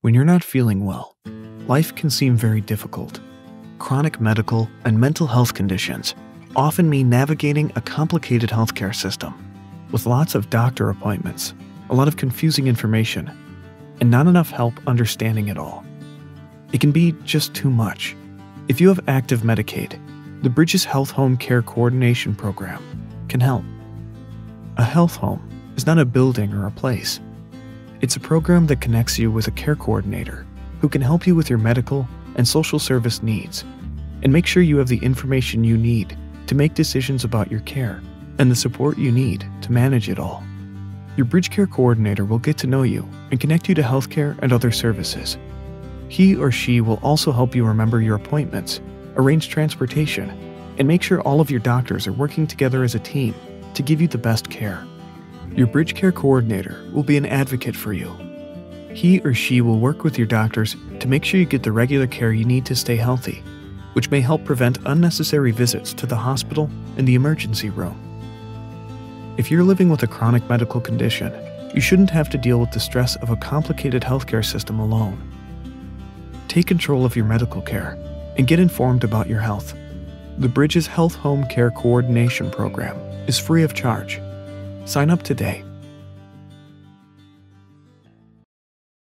When you're not feeling well, life can seem very difficult. Chronic medical and mental health conditions often mean navigating a complicated healthcare system with lots of doctor appointments, a lot of confusing information, and not enough help understanding it all. It can be just too much. If you have active Medicaid, the Bridges Health Home Care Coordination Program can help. A health home is not a building or a place. It's a program that connects you with a care coordinator who can help you with your medical and social service needs and make sure you have the information you need to make decisions about your care and the support you need to manage it all. Your Bridge Care Coordinator will get to know you and connect you to healthcare and other services. He or she will also help you remember your appointments, arrange transportation, and make sure all of your doctors are working together as a team to give you the best care. Your Bridge Care Coordinator will be an advocate for you. He or she will work with your doctors to make sure you get the regular care you need to stay healthy, which may help prevent unnecessary visits to the hospital and the emergency room. If you're living with a chronic medical condition, you shouldn't have to deal with the stress of a complicated healthcare system alone. Take control of your medical care and get informed about your health. The Bridges Health Home Care Coordination Program is free of charge. Sign up today